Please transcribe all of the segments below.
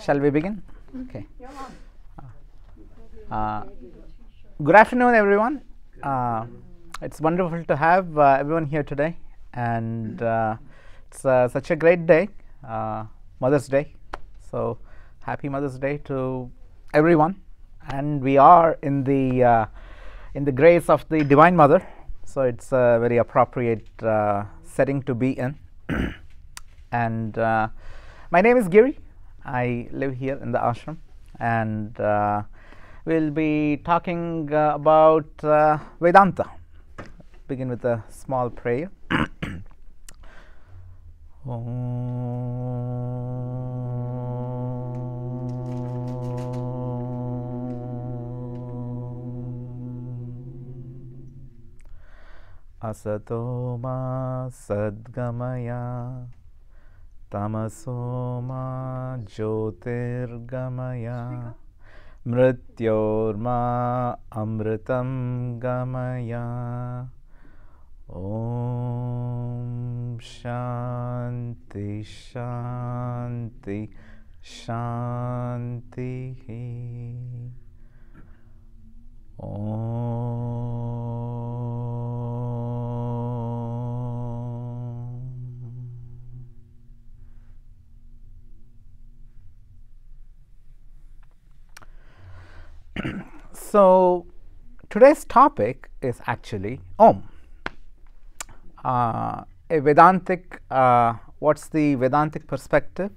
Shall we begin? Okay. Uh, good afternoon, everyone. Uh, it's wonderful to have uh, everyone here today, and uh, it's uh, such a great day, uh, Mother's Day. So, happy Mother's Day to everyone. And we are in the in the grace of the Divine Mother, so it's a very appropriate setting to be in. and uh, my name is Giri. I live here in the ashram, and uh, we'll be talking uh, about uh, Vedanta. Begin with a small prayer. असतो मा सद्गमय तमसो मा ज्योतिर्गमय मृत्योर्मा अमृतं गमया। ॐ शान्ति शान्ति शान्तिः। ॐ so today's topic is actually Om. Uh, a Vedantic, uh, what's the Vedantic perspective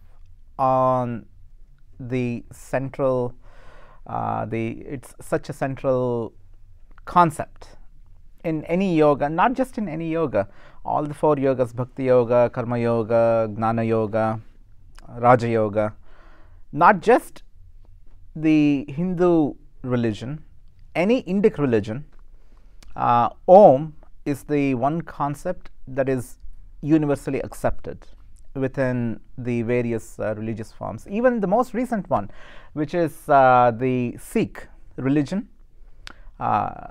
on the central, uh, the it's such a central concept in any yoga, not just in any yoga, all the four yogas, Bhakti Yoga, Karma Yoga, Gnana Yoga, Raja Yoga, not just the Hindu religion, any Indic religion, uh, Om is the one concept that is universally accepted within the various uh, religious forms. Even the most recent one, which is uh, the Sikh religion, uh,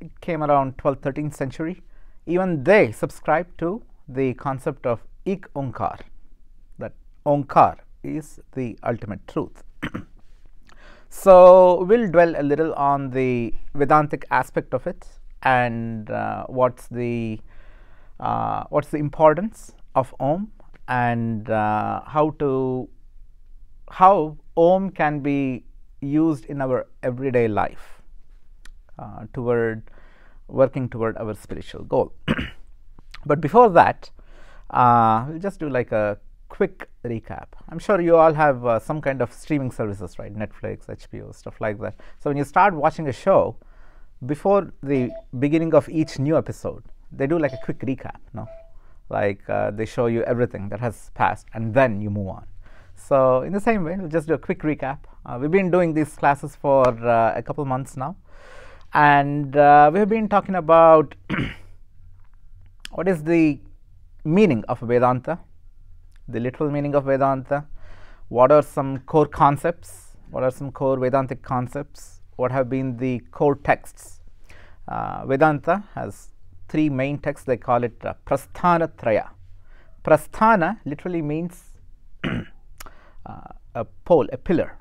it came around 12th 13th century even they subscribe to the concept of ik onkar that onkar is the ultimate truth so we'll dwell a little on the vedantic aspect of it and uh, what's the uh, what's the importance of om and uh, how to how om can be used in our everyday life uh, toward working toward our spiritual goal. but before that, uh, we'll just do like a quick recap. I'm sure you all have uh, some kind of streaming services, right? Netflix, HBO, stuff like that. So when you start watching a show, before the beginning of each new episode, they do like a quick recap, no? Like uh, they show you everything that has passed, and then you move on. So in the same way, we'll just do a quick recap. Uh, we've been doing these classes for uh, a couple months now, and uh, we have been talking about what is the meaning of Vedanta, the literal meaning of Vedanta, what are some core concepts, what are some core Vedantic concepts, what have been the core texts. Uh, Vedanta has three main texts, they call it uh, Prasthana Traya. Prasthana literally means uh, a pole, a pillar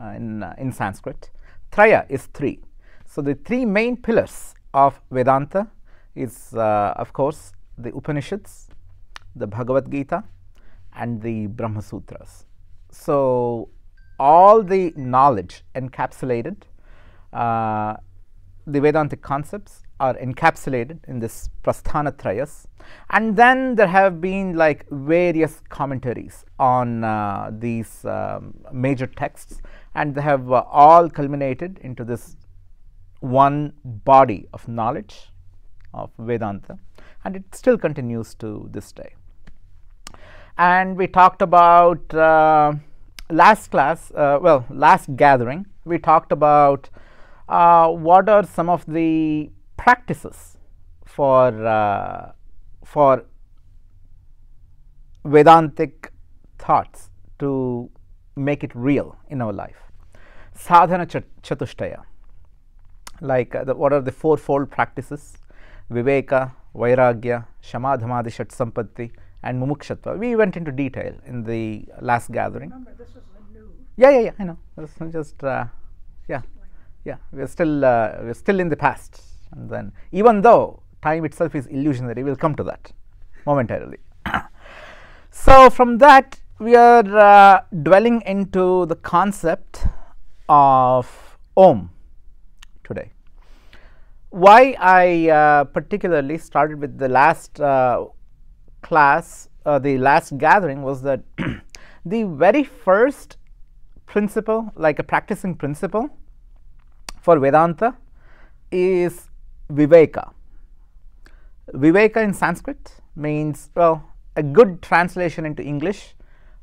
uh, in, uh, in Sanskrit. Traya is three. So, the three main pillars of Vedanta is uh, of course the Upanishads, the Bhagavad Gita and the Brahma Sutras. So, all the knowledge encapsulated, uh, the Vedantic concepts are encapsulated in this Prasthana Trayas and then there have been like various commentaries on uh, these um, major texts and they have uh, all culminated into this one body of knowledge of Vedanta and it still continues to this day. And we talked about uh, last class, uh, well, last gathering, we talked about uh, what are some of the practices for uh, for Vedantic thoughts to make it real in our life. Sadhana chat- chatushtaya, like uh, the, what are the fourfold practices? Viveka, Vairagya, Shamadhamadi Shat and Mumukshutva. We went into detail in the last gathering. Remember, this is new. Yeah, yeah, yeah. I know. This is just uh, yeah, yeah. We're still uh, we're still in the past, and then even though time itself is illusionary, we'll come to that momentarily. so from that, we are uh, dwelling into the concept of Om today. Why I uh, particularly started with the last uh, class, uh, the last gathering was that the very first principle, like a practicing principle for Vedanta, is Viveka. Viveka in Sanskrit means, well, a good translation into English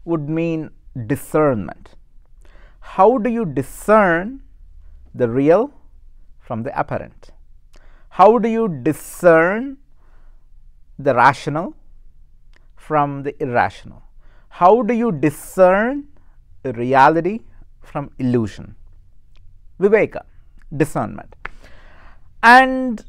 would mean discernment. How do you discern the real from the apparent? How do you discern the rational from the irrational? How do you discern reality from illusion? Viveka, discernment. And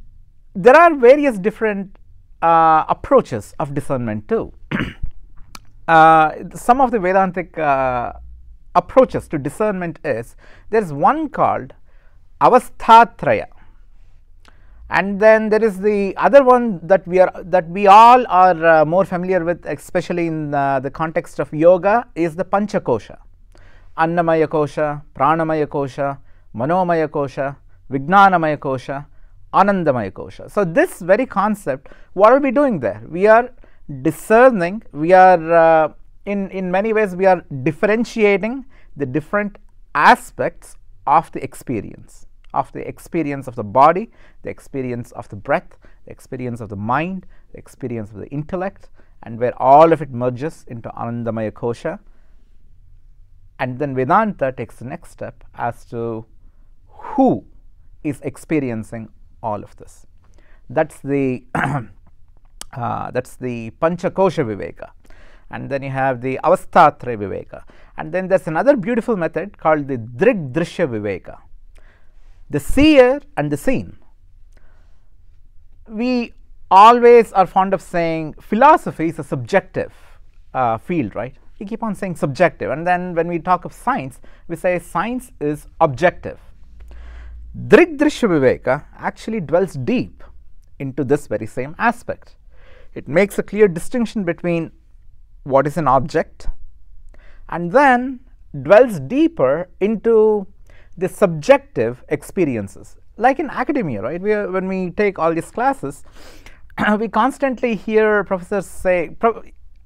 there are various different uh, approaches of discernment too. uh, some of the Vedantic uh, approaches to discernment is there is one called avasthatraya and then there is the other one that we are that we all are uh, more familiar with especially in uh, the context of yoga is the panchakosha. Annamaya kosha pranamaya kosha manomaya kosha vijnanamaya kosha anandamaya kosha. So this very concept what are we doing there? We are discerning we are uh, in in many ways we are differentiating the different aspects of the experience of the experience of the body, the experience of the breath, the experience of the mind, the experience of the intellect, and where all of it merges into Anandamaya Kosha. And then Vedanta takes the next step as to who is experiencing all of this. That's the uh, that's the Panchakosha Viveka. And then you have the Avasthatra Viveka. And then there's another beautiful method called the Drig Drishya Viveka the seer and the seen. We always are fond of saying philosophy is a subjective uh, field, right? We keep on saying subjective, and then when we talk of science, we say science is objective. Drigdrishya actually dwells deep into this very same aspect. It makes a clear distinction between what is an object and then dwells deeper into the subjective experiences. Like in academia, right? We are, when we take all these classes, we constantly hear professors say,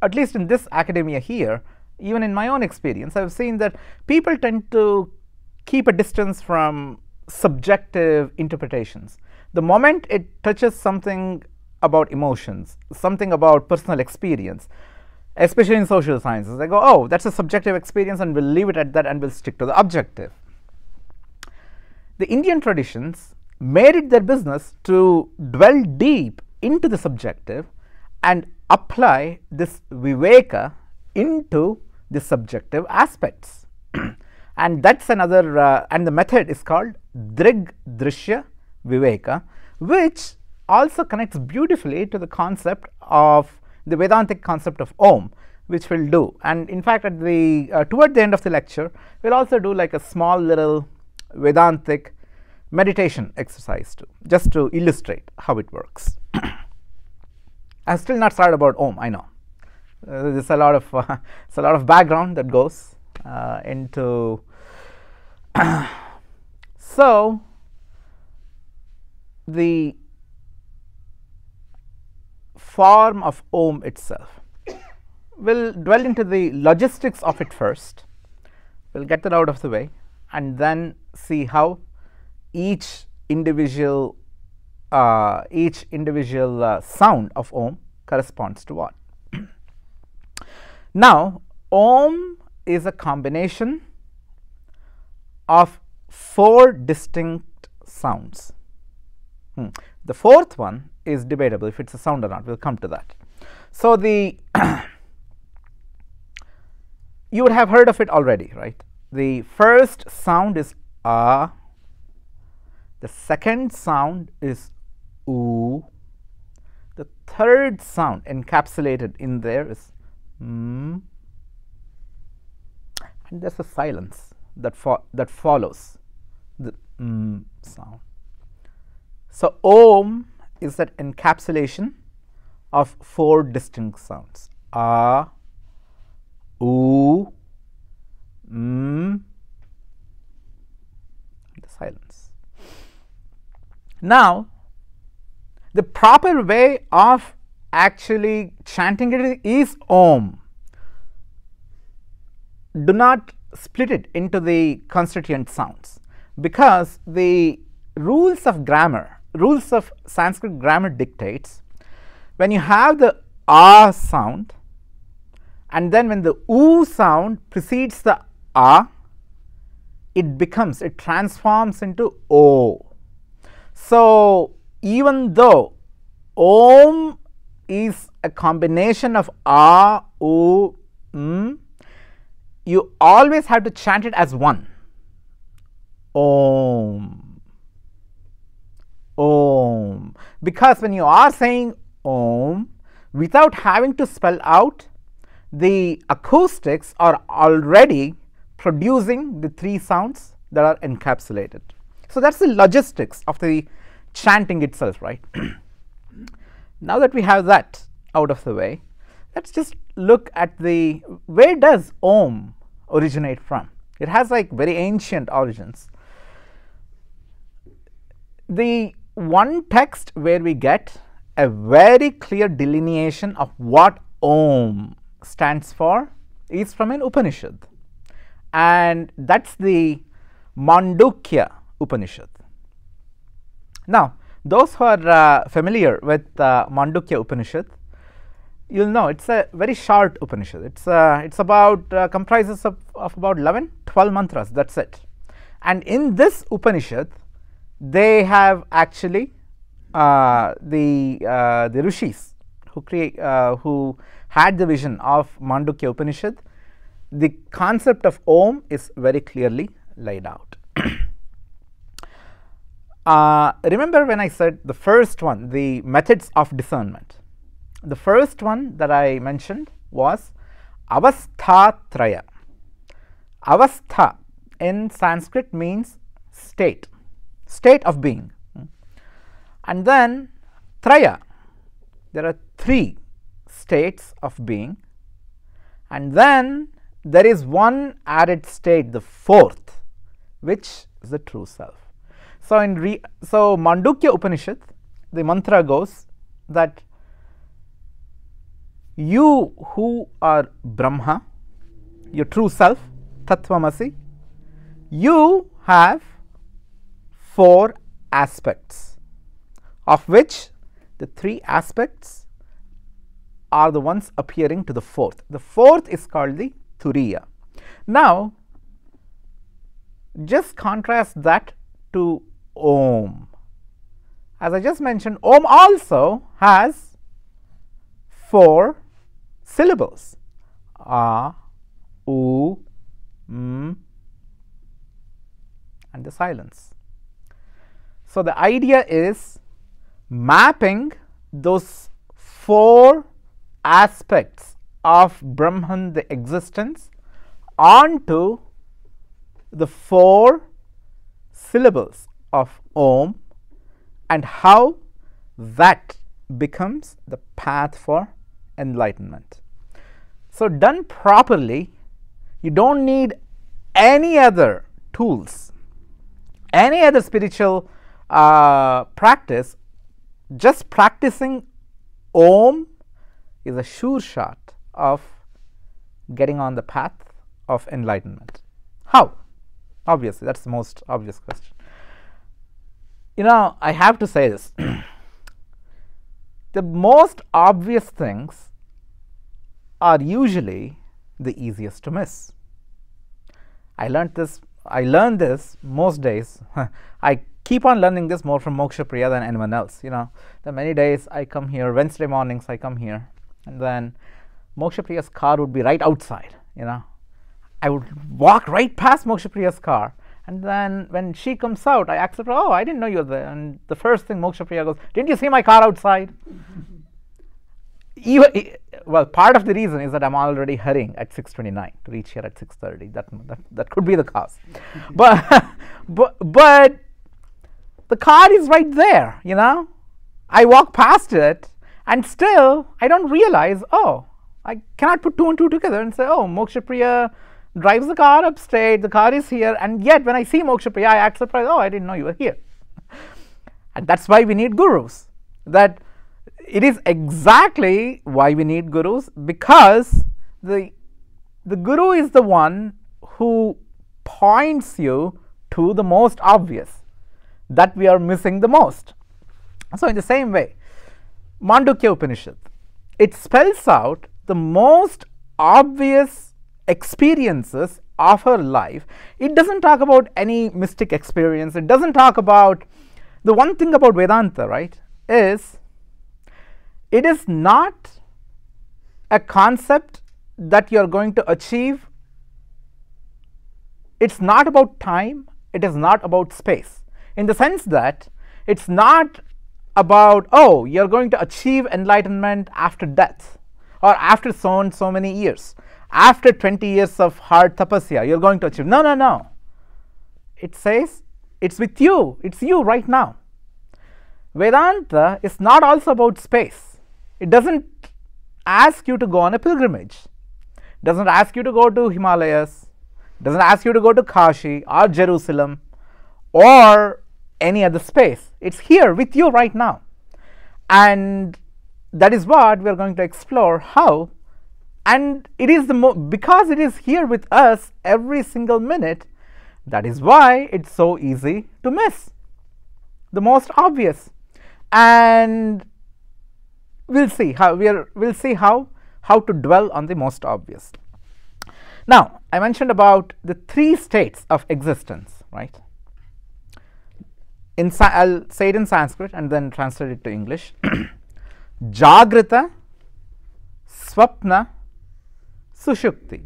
at least in this academia here, even in my own experience, I've seen that people tend to keep a distance from subjective interpretations. The moment it touches something about emotions, something about personal experience, especially in social sciences, they go, oh, that's a subjective experience, and we'll leave it at that and we'll stick to the objective the Indian traditions made it their business to dwell deep into the subjective and apply this viveka into the subjective aspects. and that's another, uh, and the method is called Drig Drishya Viveka, which also connects beautifully to the concept of the Vedantic concept of Om, which we'll do. And in fact, at the uh, toward the end of the lecture, we'll also do like a small little Vedantic meditation exercise too, just to illustrate how it works. I've still not started about Om, I know. Uh, there's a lot of uh, a lot of background that goes uh, into. so, the form of Om itself. We'll dwell into the logistics of it first. We'll get that out of the way and then see how each individual uh, each individual uh, sound of Om corresponds to what. now, Om is a combination of four distinct sounds. Hmm. The fourth one is debatable if it's a sound or not. We'll come to that. So, the you would have heard of it already, right? The first sound is A, the second sound is oo, the third sound encapsulated in there is mm, and there's a silence that fo that follows the mm sound. So om is that encapsulation of four distinct sounds a, oo, mm, the silence. Now, the proper way of actually chanting it is Om. Do not split it into the constituent sounds because the rules of grammar, rules of Sanskrit grammar dictates when you have the ah sound and then when the oo sound precedes the ah, it becomes, it transforms into o. So, even though om is a combination of a, u, m, you always have to chant it as one. Om. Om. Because when you are saying Om, without having to spell out, the acoustics are already producing the three sounds that are encapsulated. So, that is the logistics of the chanting itself, right. now that we have that out of the way, let us just look at the where does Om originate from? It has like very ancient origins. The one text where we get a very clear delineation of what Om stands for is from an Upanishad and that is the Mandukya Upanishad. Now, those who are uh, familiar with uh, Mandukya Upanishad, you will know it is a very short Upanishad. It is uh, it's about uh, comprises of, of about 11, 12 mantras that is it. And in this Upanishad, they have actually uh, the uh, the rishis who create who had the vision of Mandukya Upanishad, the concept of Om is very clearly laid out. uh, remember when I said the first one, the methods of discernment. The first one that I mentioned was avastha traya. Avastha in Sanskrit means state, state of being. And then traya, there are three states of being and then there is one added state the fourth which is the true self. So, in re, so Mandukya Upanishad the mantra goes that you who are Brahma your true self Tattvamasi you have four aspects of which the three aspects are the ones appearing to the fourth. The fourth is called the Turiya. Now, just contrast that to Om. As I just mentioned, Om also has four syllables A, U, M, and the silence. So, the idea is mapping those four aspects of Brahman, the existence, onto the four syllables of Om and how that becomes the path for enlightenment. So, done properly, you do not need any other tools, any other spiritual uh, practice, just practicing Om is a sure shot of getting on the path of enlightenment. How? Obviously, that is the most obvious question. You know, I have to say this the most obvious things are usually the easiest to miss. I learned this, I learned this most days. I keep on learning this more from Moksha Priya than anyone else. You know, the many days I come here, Wednesday mornings I come here, and then Moksha Priya's car would be right outside, you know. I would walk right past Moksha Priya's car. And then when she comes out, I her, Oh, I didn't know you were there. And the first thing Moksha Priya goes, Didn't you see my car outside? even well, part of the reason is that I'm already hurrying at 6:29 to reach here at 6:30. That, that that could be the cause, but but but the car is right there. You know, I walk past it, and still I don't realize. Oh, I cannot put two and two together and say, oh, Moksha Priya drives the car upstate. The car is here, and yet when I see Moksha Priya, I act surprised. Oh, I didn't know you were here. And that's why we need gurus. That it is exactly why we need gurus because the the guru is the one who points you to the most obvious that we are missing the most. So, in the same way, Mandukya Upanishad it spells out the most obvious experiences of her life. It doesn't talk about any mystic experience. It doesn't talk about the one thing about Vedanta, right, is it is not a concept that you are going to achieve. It's not about time, it is not about space, in the sense that it's not about, oh, you're going to achieve enlightenment after death or after so and so many years. After 20 years of hard tapasya, you're going to achieve. No, no, no. It says it's with you, it's you right now. Vedanta is not also about space. It doesn't ask you to go on a pilgrimage, it doesn't ask you to go to Himalayas, it doesn't ask you to go to Kashi or Jerusalem or any other space. It's here with you right now. And that is what we are going to explore how and it is the mo- because it is here with us every single minute that is why it's so easy to miss. The most obvious. And we'll see how we are we'll see how how to dwell on the most obvious. Now i mentioned about the three states of existence right? In i'll say it in sanskrit and then translate it to english jagrita swapna sushupti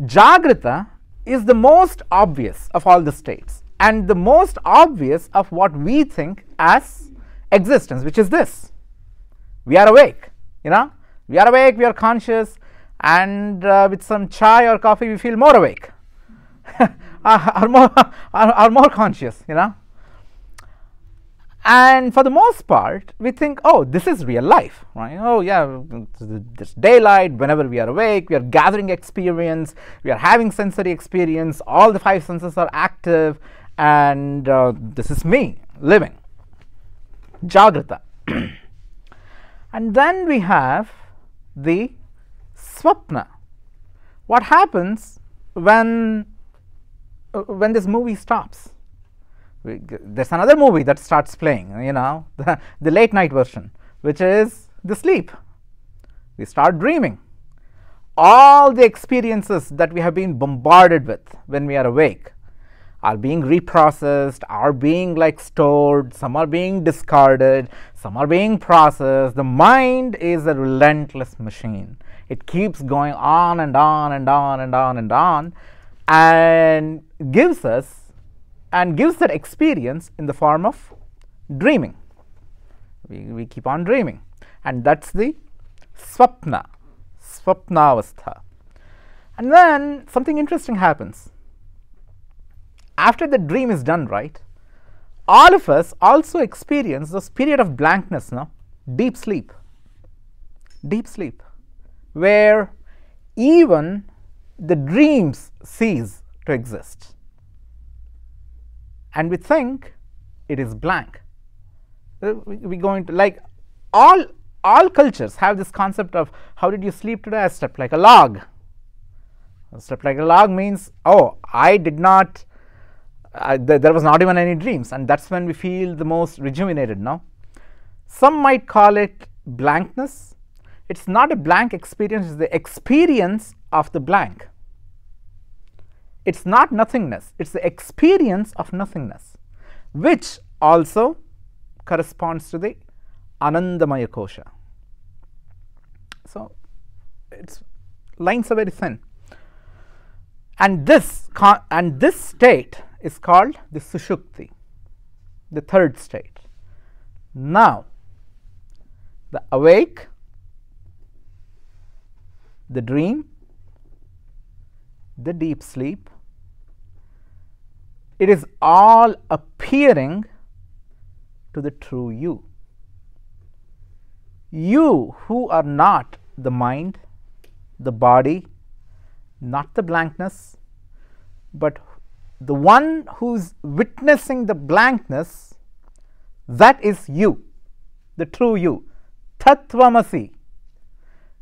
jagrita is the most obvious of all the states and the most obvious of what we think as existence, which is this. We are awake, you know, we are awake, we are conscious, and uh, with some chai or coffee, we feel more awake, are, more, are more conscious, you know. And for the most part, we think, oh, this is real life, right? Oh, yeah, this daylight, whenever we are awake, we are gathering experience, we are having sensory experience, all the five senses are active, and uh, this is me living. Jagrata. And then we have the swapna. What happens when uh, when this movie stops we, there's another movie that starts playing you know the, the late night version which is the sleep we start dreaming all the experiences that we have been bombarded with when we are awake are being reprocessed, are being like stored, some are being discarded, some are being processed. The mind is a relentless machine. It keeps going on and on and on and on and on and gives us and gives that experience in the form of dreaming. We, we keep on dreaming and that's the swapna, swapnavastha. And then something interesting happens after the dream is done right, all of us also experience this period of blankness, no? deep sleep, deep sleep, where even the dreams cease to exist. And we think it is blank. Uh, we go into like all all cultures have this concept of how did you sleep today? I slept like a log. I slept like a log means oh I did not th there was not even any dreams and that's when we feel the most rejuvenated now. Some might call it blankness. It's not a blank experience, it's the experience of the blank. It's not nothingness, it's the experience of nothingness, which also corresponds to the Anandamaya Kosha. So, its lines are very thin. And this, and this state is called the Sushupti, the third state. Now, the awake, the dream, the deep sleep. It is all appearing to the true you. You who are not the mind, the body, not the blankness, but the one who's witnessing the blankness, that is you, the true you, Tattvamasi.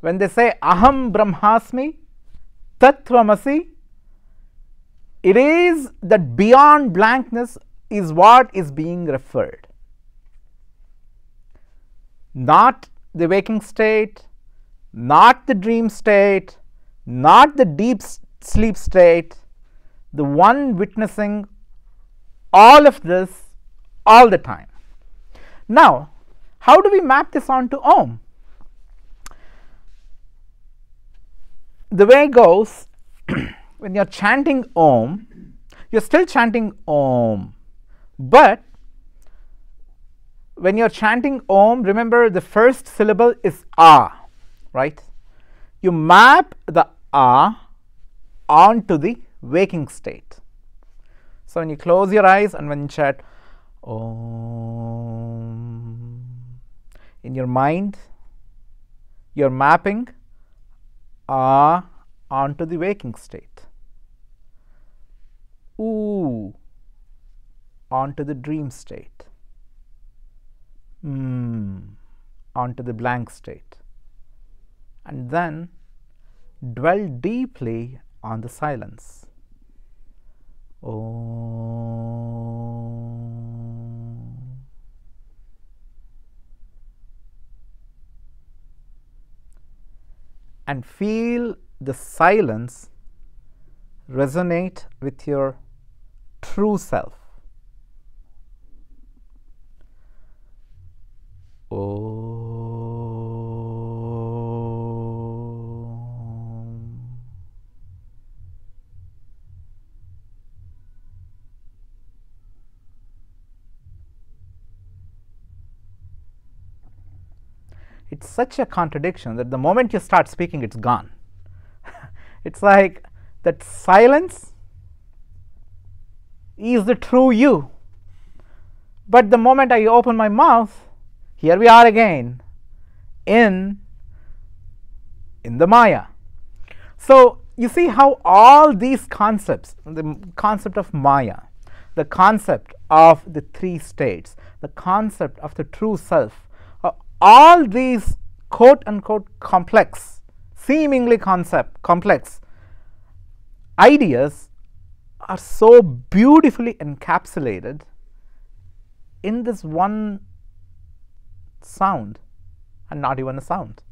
When they say Aham Brahmasmi, Tattvamasi, it is that beyond blankness is what is being referred. Not the waking state, not the dream state, not the deep sleep state, the one witnessing all of this all the time. Now, how do we map this onto Om? The way goes when you're chanting Om, you're still chanting Om, but when you're chanting Om, remember the first syllable is Ah, right? You map the Ah onto the waking state. So, when you close your eyes and when you chant Om in your mind, you're mapping Ah onto the waking state. Ooh onto the dream state. Mm, onto the blank state. And then dwell deeply on the silence. Om. And feel the silence resonate with your true self. Om. It's such a contradiction that the moment you start speaking, it's gone. it's like that silence is the true you. But the moment I open my mouth, here we are again in in the Maya. So you see how all these concepts, the concept of Maya, the concept of the three states, the concept of the true self, uh, all these quote unquote complex, seemingly concept complex ideas are so beautifully encapsulated in this one sound and not even a sound.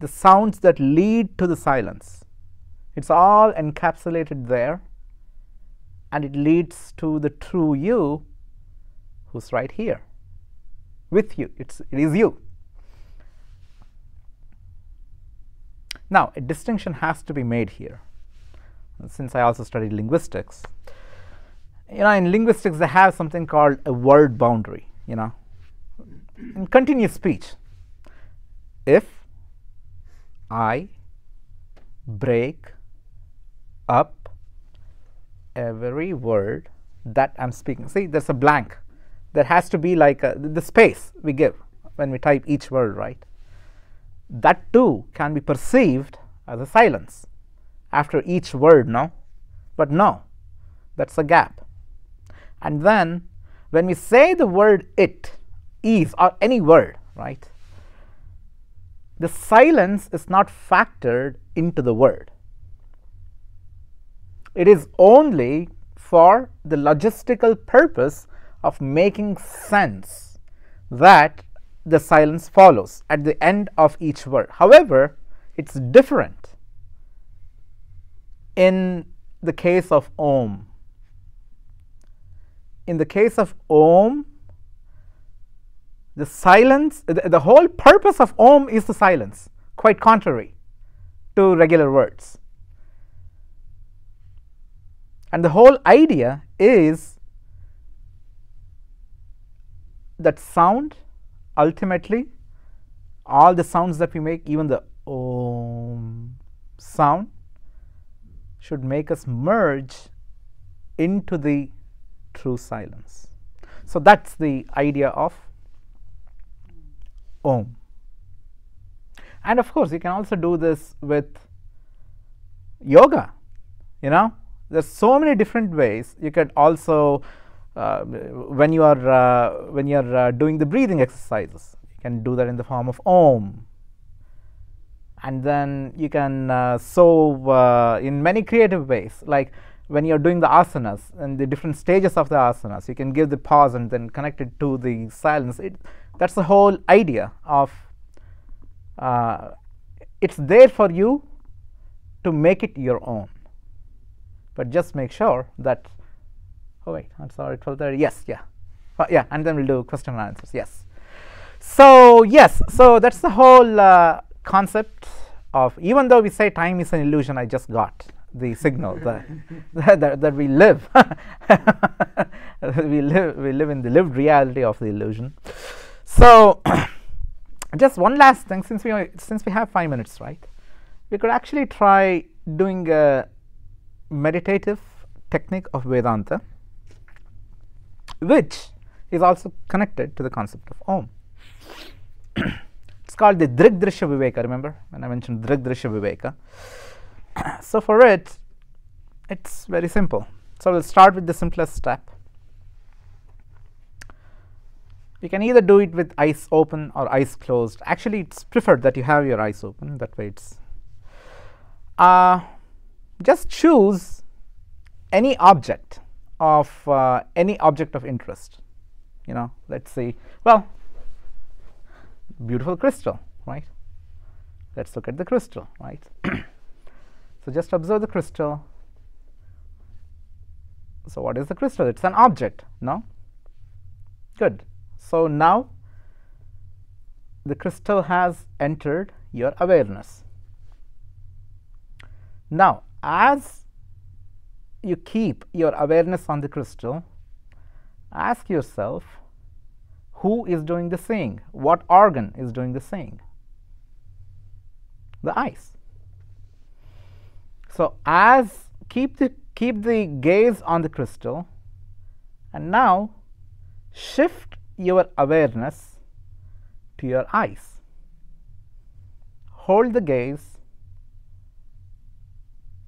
The sounds that lead to the silence. It's all encapsulated there and it leads to the true you who's right here with you. It's, it is you. Now, a distinction has to be made here. Since I also studied linguistics, you know, in linguistics, they have something called a word boundary, you know, in continuous speech. If I break up every word that I'm speaking, see, there's a blank. There has to be like a, the space we give when we type each word, right? That too can be perceived as a silence after each word, no? But no, that's a gap. And then when we say the word it, is, or any word, right, the silence is not factored into the word. It is only for the logistical purpose of making sense that the silence follows at the end of each word. However, it's different in the case of Om. In the case of Om, the silence, the, the whole purpose of Om is the silence, quite contrary to regular words. And the whole idea is that sound ultimately all the sounds that we make even the om sound should make us merge into the true silence. So that's the idea of om and of course you can also do this with yoga you know? There's so many different ways. You could also uh, when you are uh, when you are uh, doing the breathing exercises you can do that in the form of om and then you can uh, so uh, in many creative ways. Like when you're doing the asanas and the different stages of the asanas you can give the pause and then connect it to the silence. It, that's the whole idea of uh, it's there for you to make it your own. But just make sure that oh wait i'm sorry 12:30 yes yeah. Uh, yeah and then we'll do question and answers yes. So yes so that's the whole uh, concept of even though we say time is an illusion i just got the signal that, that, that we live. We live we live in the lived reality of the illusion. So just one last thing since we since we have 5 minutes right? We could actually try doing a meditative technique of vedanta which is also connected to the concept of om it's called the Drigdrishya Viveka. Remember when I mentioned Drigdrishya Viveka? so for it, it's very simple. So we'll start with the simplest step. You can either do it with eyes open or eyes closed. Actually, it's preferred that you have your eyes open. That way, it's uh, just choose any object of uh, any object of interest. You know, let's see. Well, beautiful crystal, right? Let's look at the crystal, right? so just observe the crystal. So what is the crystal? It's an object, no? Good. So now the crystal has entered your awareness. Now, as you keep your awareness on the crystal, ask yourself who is doing the seeing? What organ is doing the seeing? The eyes. So, as keep the keep the gaze on the crystal and now shift your awareness to your eyes. Hold the gaze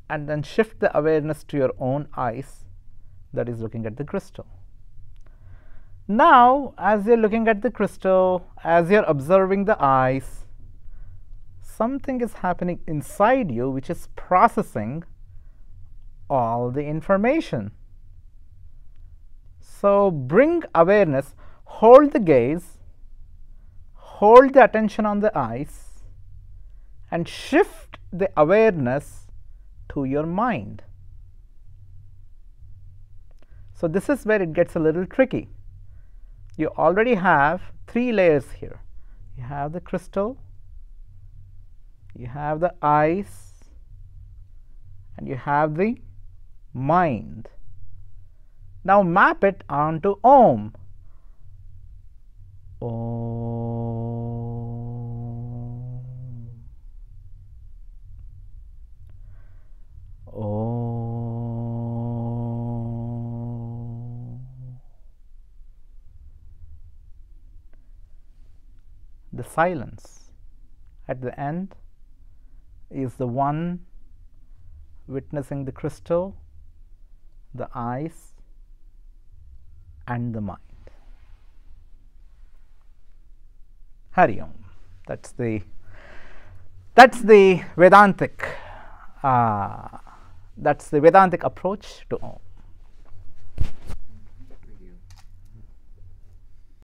and then shift the awareness to your own eyes that is looking at the crystal. Now, as you're looking at the crystal, as you're observing the eyes, something is happening inside you which is processing all the information. So, bring awareness, hold the gaze, hold the attention on the eyes, and shift the awareness to your mind. So, this is where it gets a little tricky you already have three layers here. You have the crystal, you have the eyes, and you have the mind. Now map it onto Om. Om. Silence at the end is the one witnessing the crystal, the eyes, and the mind. Hari Om. That's the that's the Vedantic uh, that's the Vedantic approach to Om.